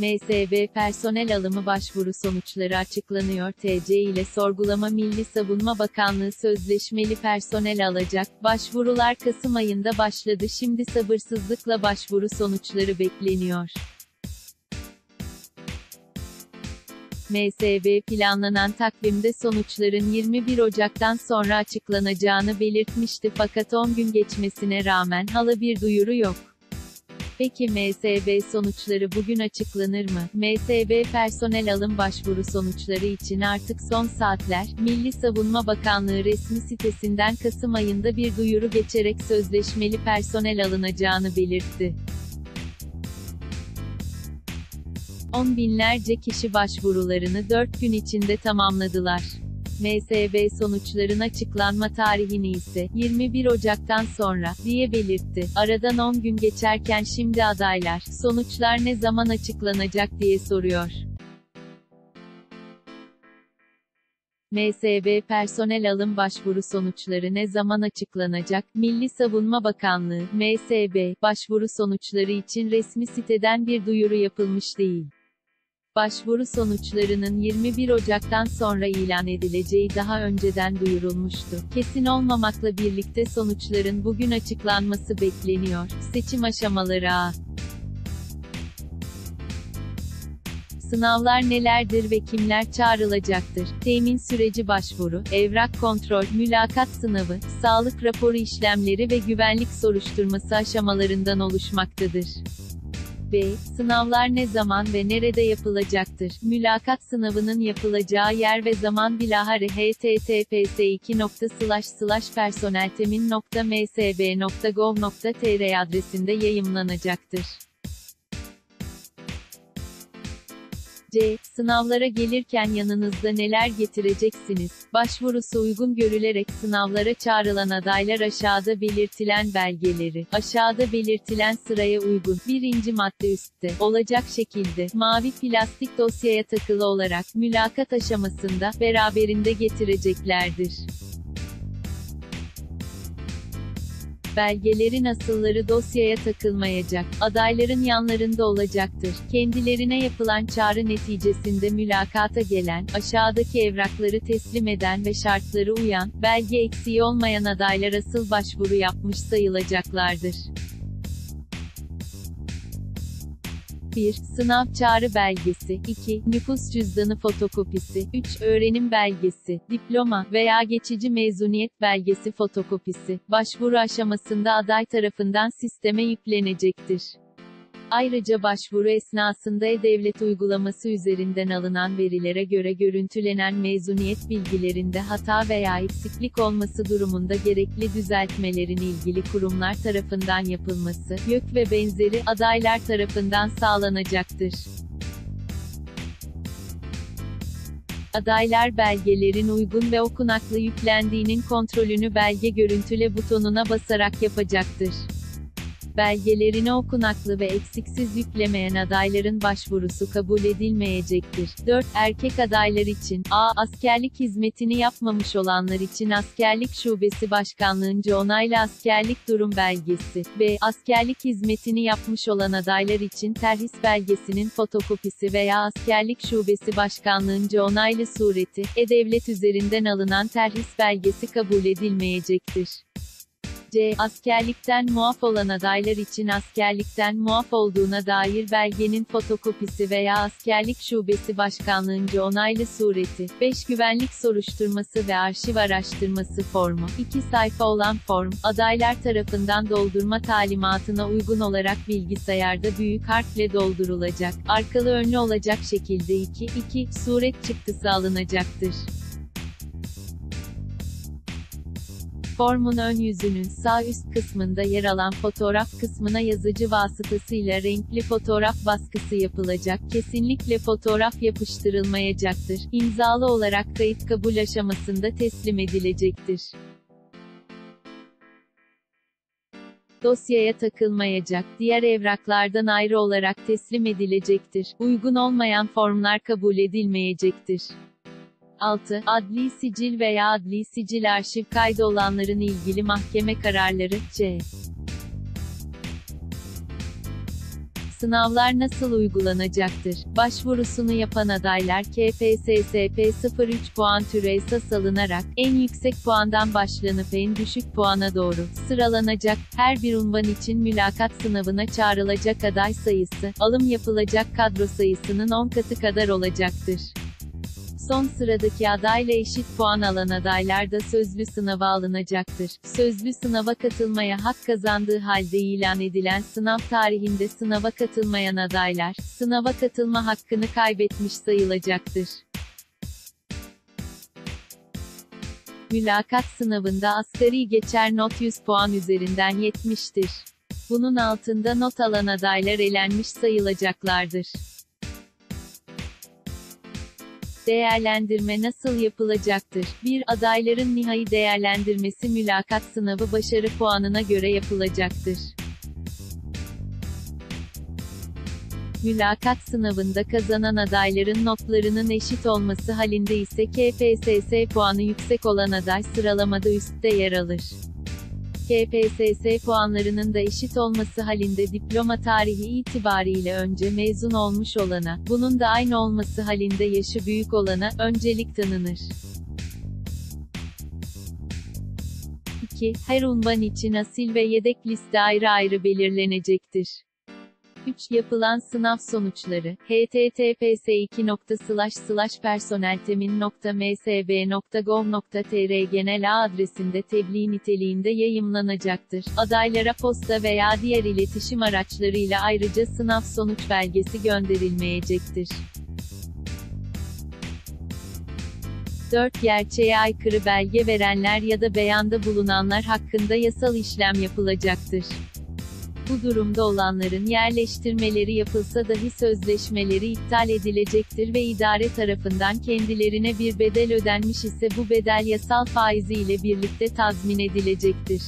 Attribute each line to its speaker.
Speaker 1: MSB personel alımı başvuru sonuçları açıklanıyor. TC ile sorgulama Milli Savunma Bakanlığı sözleşmeli personel alacak. Başvurular Kasım ayında başladı. Şimdi sabırsızlıkla başvuru sonuçları bekleniyor. MSB planlanan takvimde sonuçların 21 Ocak'tan sonra açıklanacağını belirtmişti fakat 10 gün geçmesine rağmen hala bir duyuru yok. Peki MSB sonuçları bugün açıklanır mı? MSB personel alım başvuru sonuçları için artık son saatler, Milli Savunma Bakanlığı resmi sitesinden Kasım ayında bir duyuru geçerek sözleşmeli personel alınacağını belirtti. On binlerce kişi başvurularını 4 gün içinde tamamladılar. MSB sonuçların açıklanma tarihini ise 21 Ocak'tan sonra diye belirtti. Aradan 10 gün geçerken şimdi adaylar sonuçlar ne zaman açıklanacak diye soruyor. MSB personel alım başvuru sonuçları ne zaman açıklanacak? Milli Savunma Bakanlığı, MSB, başvuru sonuçları için resmi siteden bir duyuru yapılmış değil. Başvuru sonuçlarının 21 Ocak'tan sonra ilan edileceği daha önceden duyurulmuştu. Kesin olmamakla birlikte sonuçların bugün açıklanması bekleniyor. Seçim aşamaları A. Sınavlar nelerdir ve kimler çağrılacaktır? Temin süreci başvuru, evrak kontrol, mülakat sınavı, sağlık raporu işlemleri ve güvenlik soruşturması aşamalarından oluşmaktadır. B. Sınavlar ne zaman ve nerede yapılacaktır? Mülakat sınavının yapılacağı yer ve zaman bilahare https personeltemin.msb.gov.tr adresinde yayımlanacaktır. C. Sınavlara gelirken yanınızda neler getireceksiniz? Başvurusu uygun görülerek sınavlara çağrılan adaylar aşağıda belirtilen belgeleri, aşağıda belirtilen sıraya uygun, birinci madde üstte, olacak şekilde, mavi plastik dosyaya takılı olarak, mülakat aşamasında, beraberinde getireceklerdir. Belgelerin asılları dosyaya takılmayacak, adayların yanlarında olacaktır. Kendilerine yapılan çağrı neticesinde mülakata gelen, aşağıdaki evrakları teslim eden ve şartları uyan, belge eksiği olmayan adaylar asıl başvuru yapmış sayılacaklardır. 1. Sınav çağrı belgesi 2. Nüfus cüzdanı fotokopisi 3. Öğrenim belgesi, diploma veya geçici mezuniyet belgesi fotokopisi, başvuru aşamasında aday tarafından sisteme yüklenecektir. Ayrıca başvuru esnasında e-Devlet uygulaması üzerinden alınan verilere göre görüntülenen mezuniyet bilgilerinde hata veya eksiklik olması durumunda gerekli düzeltmelerin ilgili kurumlar tarafından yapılması, YÖK ve benzeri adaylar tarafından sağlanacaktır. Adaylar belgelerin uygun ve okunaklı yüklendiğinin kontrolünü belge görüntüle butonuna basarak yapacaktır belgelerini okunaklı ve eksiksiz yüklemeyen adayların başvurusu kabul edilmeyecektir. 4. Erkek adaylar için, a. Askerlik hizmetini yapmamış olanlar için Askerlik Şubesi Başkanlığınca onaylı askerlik durum belgesi, b. Askerlik hizmetini yapmış olan adaylar için terhis belgesinin fotokopisi veya Askerlik Şubesi Başkanlığınca onaylı sureti, e-Devlet üzerinden alınan terhis belgesi kabul edilmeyecektir. C. Askerlikten muaf olan adaylar için askerlikten muaf olduğuna dair belgenin fotokopisi veya askerlik şubesi başkanlığınca onaylı sureti. 5. Güvenlik soruşturması ve arşiv araştırması formu. 2 sayfa olan form, adaylar tarafından doldurma talimatına uygun olarak bilgisayarda büyük harfle doldurulacak. Arkalı önlü olacak şekilde 2, 2, suret çıktısı alınacaktır. Formun ön yüzünün sağ üst kısmında yer alan fotoğraf kısmına yazıcı vasıtasıyla renkli fotoğraf baskısı yapılacak. Kesinlikle fotoğraf yapıştırılmayacaktır. İmzalı olarak kayıt kabul aşamasında teslim edilecektir. dosyaya takılmayacak, diğer evraklardan ayrı olarak teslim edilecektir. Uygun olmayan formlar kabul edilmeyecektir. 6. Adli sicil veya adli sicil arşiv kaydı olanların ilgili mahkeme kararları, c. Sınavlar nasıl uygulanacaktır? Başvurusunu yapan adaylar KPSS 03 puan türü esas alınarak, en yüksek puandan başlanıp en düşük puana doğru sıralanacak. Her bir unvan için mülakat sınavına çağrılacak aday sayısı, alım yapılacak kadro sayısının 10 katı kadar olacaktır. Son sıradaki adayla eşit puan alan adaylar da sözlü sınava alınacaktır. Sözlü sınava katılmaya hak kazandığı halde ilan edilen sınav tarihinde sınava katılmayan adaylar, sınava katılma hakkını kaybetmiş sayılacaktır. Mülakat sınavında asgari geçer not 100 puan üzerinden 70'tir. Bunun altında not alan adaylar elenmiş sayılacaklardır. Değerlendirme nasıl yapılacaktır? 1. Adayların nihai değerlendirmesi mülakat sınavı başarı puanına göre yapılacaktır. Mülakat sınavında kazanan adayların notlarının eşit olması halinde ise KPSS puanı yüksek olan aday sıralamada üstte yer alır. KPSS puanlarının da eşit olması halinde diploma tarihi itibariyle önce mezun olmuş olana, bunun da aynı olması halinde yaşı büyük olana, öncelik tanınır. 2. Her unvan için asil ve yedek liste ayrı ayrı belirlenecektir. 3. Yapılan sınav sonuçları, https personeltemin.msb.gov.tr genel adresinde tebliğ niteliğinde yayımlanacaktır. Adaylara posta veya diğer iletişim araçlarıyla ayrıca sınav sonuç belgesi gönderilmeyecektir. 4. Gerçeğe aykırı belge verenler ya da beyanda bulunanlar hakkında yasal işlem yapılacaktır. Bu durumda olanların yerleştirmeleri yapılsa dahi sözleşmeleri iptal edilecektir ve idare tarafından kendilerine bir bedel ödenmiş ise bu bedel yasal faizi ile birlikte tazmin edilecektir.